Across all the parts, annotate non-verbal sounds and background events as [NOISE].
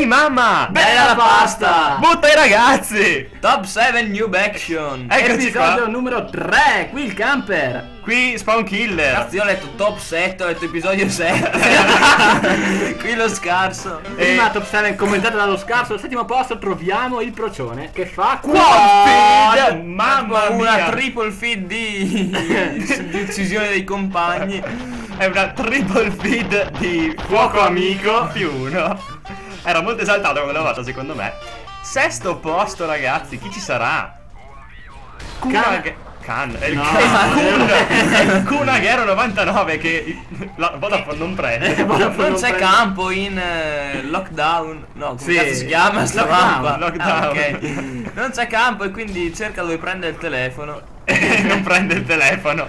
Ehi mamma! Bella la pasta! Butta i ragazzi! Top 7 New Action. Eccoci Episodio qua. numero 3, qui il camper. Qui Spawn Killer. Cazzo, io ho letto top 7, ho letto episodio 7. [LAUGHS] Qui lo scarso. E- Prima top 7 commentato dallo scarso, al settimo posto troviamo il procione che fa Quad feed! Mamma Una mia! triple feed di, [LAUGHS] di uccisione dei compagni. È una triple feed di fuoco amico più uno. Era molto esaltato quando l'ho fatto secondo me. Sesto posto ragazzi, chi ci sarà? Kunag... Kan, è il No. [LAUGHS] Kun, è il Kunagero 99 che la Vodafone non prende. [LAUGHS] Vodafone Non c'è prende- campo in eh, lockdown. No, come Sì. cazzo si chiama sta Lockdown, mappa? lockdown. Ah, ok. Non c'è campo e quindi cerca dove prendere il telefono. E [LAUGHS] non prende il telefono.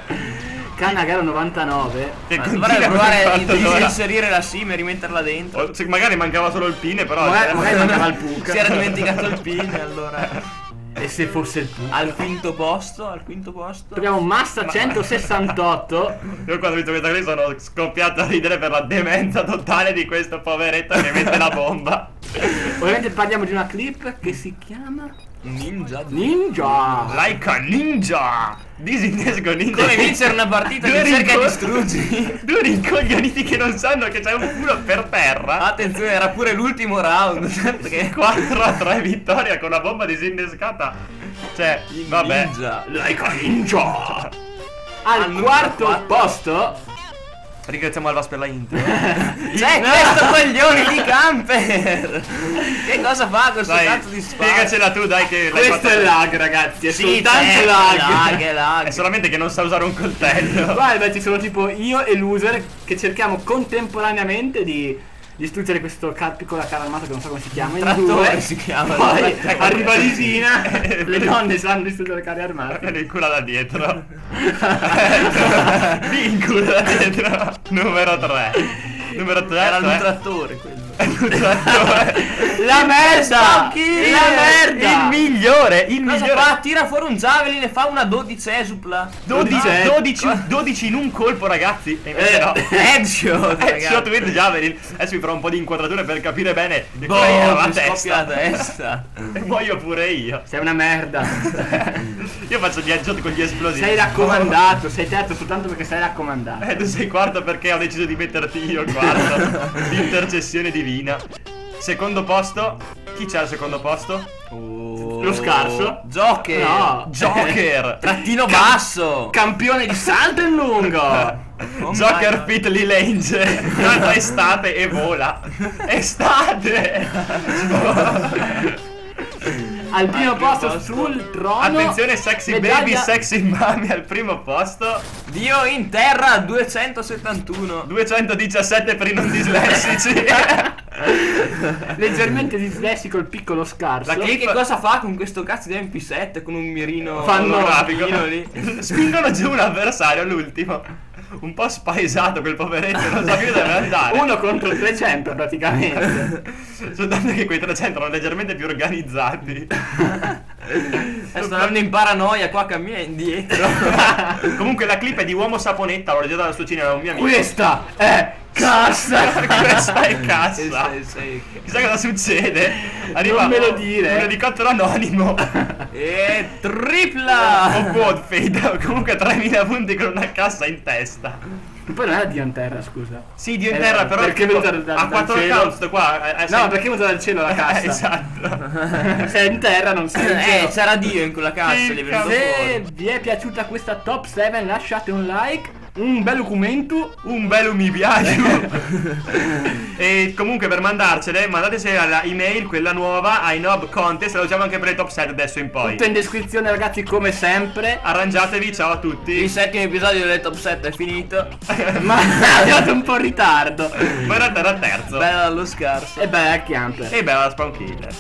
Cannagaro 99. Che Ma continua dovrei come provare di, inserire la SIM e rimetterla dentro. O se magari mancava solo il pin, però. Magari- cioè, magari mancava il PUC. Si era dimenticato il pin [LAUGHS] allora. E se fosse il PUC? Al quinto posto, al quinto posto. Troviamo Massa 168. [LAUGHS] Io quando ho visto questa qui sono scoppiato a ridere per la demenza totale di questo poveretto che mette la bomba. [LAUGHS] Ovviamente parliamo di una clip che si chiama Ninja. Ninja. Like a ninja! Disinnesco ninja. Come vincere una partita di cerca e rincon- distruggi. [LAUGHS] Due rincoglioniti che non sanno che c'è un culo per terra. Attenzione, era pure l'ultimo round. [LAUGHS] Certo che [LAUGHS] 4 a 3 vittoria con la bomba disinnescata. Cioè, vabbè. Ninja. Like a ninja. Al Al quarto quattro. posto Ringraziamo Alvas per la intro. [LAUGHS] C'è questo coglione di camper. Che cosa fa questo Dai, cazzo di spazio? spiegacela tu, dai, che Questo fatto- è lag ragazzi, è Sì, soltanto certo, lag. lag, è lag. [LAUGHS] È solamente che non sa usare un coltello. Guarda, ci sono tipo io e loser che cerchiamo contemporaneamente di distruggere questo car- piccolo carro armato che non so come si chiama. in Trattore due. si chiama. Poi arriva l'Isina, [LAUGHS] le donne sanno distruggere carri armati. E il culo da dietro. [LAUGHS] Vincula da dietro. Numero 3. Numero 3 Era un trattore quello. [LAUGHS] La merda! La merda! Il migliore, il Cosa migliore. fa? Tira fuori un javelin e fa una dodicesupla. 12, Dodici. 12, 12 in un colpo, ragazzi. E invece Eh, no. Headshot, Headshot with Javelin. Adesso vi farò un po' di inquadrature per capire bene Boh, la mi testa. la testa. [LAUGHS] E muoio pure io. Sei una merda. [LAUGHS] Io faccio gli headshot con gli esplosivi. sei raccomandato, sei terzo soltanto perché sei raccomandato. Eh, tu sei quarto perché ho deciso di metterti io quarto. [LAUGHS] di intercessione divina. Secondo posto. Chi c'è al secondo posto? Lo scarso? Joker. No. Joker. [LAUGHS] Trattino basso. Campione di salto in lungo! [LAUGHS] Oh Joker Pit Lange. Canta [LAUGHS] estate e vola. Estate. Al primo Al posto posto. sul trono. Attenzione, sexy baby, medaglia- sexy mami al primo posto. Dio in terra 271. 217 per i non dislessici. [LAUGHS] Leggermente dislessico il piccolo scarso. Lei clip- che cosa fa con questo cazzo di MP7 con un mirino Fanno grafico [LAUGHS] lì? Spingono giù un avversario all'ultimo. Un po' spaesato quel poveretto, non sa più dove andare. Uno contro 300 praticamente. [LAUGHS] Soltanto che quei 300 erano leggermente più organizzati. Sto andando in paranoia qua cammina indietro. Comunque la clip è di Uomo Saponetta, l'ho legata dal suo cinema, un mio amico. Questa è [LAUGHS] [LAUGHS] cassa. Questa è cassa. Sei- sei- Chissà cosa succede. Arriva Non me lo dire. Un elicottero anonimo. [LAUGHS] E tripla! o quad fade. Comunque 3000 punti con una cassa in testa. Poi non era Dio in terra, scusa. Sì, Dio in terra, però perché è tipo, dal- ha dal 4 cielo? account sto qua. eh, eh, No, perché è venuta dal cielo la cassa. Eh, esatto. Se è in terra non in Eh, c'era Dio in quella cassa, è venuto. Se vi è piaciuta questa top 7 lasciate un like, un bel documento. Un bello mi piace. [LAUGHS] e comunque per mandarcele, mandateci alla email, quella nuova, ai Nob Contest, la usiamo anche per le top 7 adesso in poi. Tutto in descrizione ragazzi come sempre. Arrangiatevi, ciao a Il tutti. settimo episodio delle top 7 è finito. [LAUGHS] Ma è arrivato un po' in ritardo. Ma in realtà era il terzo. Bella dallo scarso. E beh, è camper. E beh, la Spawn Killer.